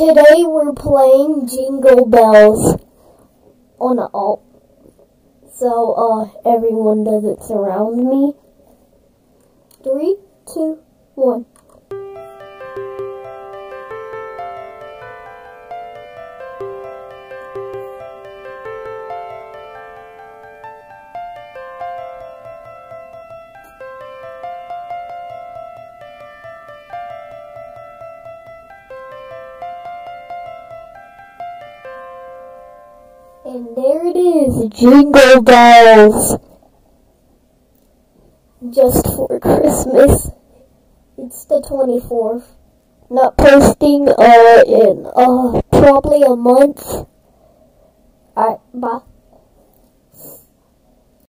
Today we're playing Jingle Bells on alt. So, uh, everyone does it surround me. And there it is, Jingle Bells. Just for Christmas. It's the 24th. Not posting, uh, in, uh, probably a month. Alright, bye.